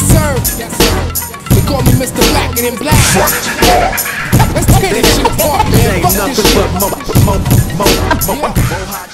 Yes, sir. Yes, sir. They call me Mr. Black and in black. Let's tear this shit apart, man. Ain't Fuck this nothing shit. but mo, mo, mo, mo,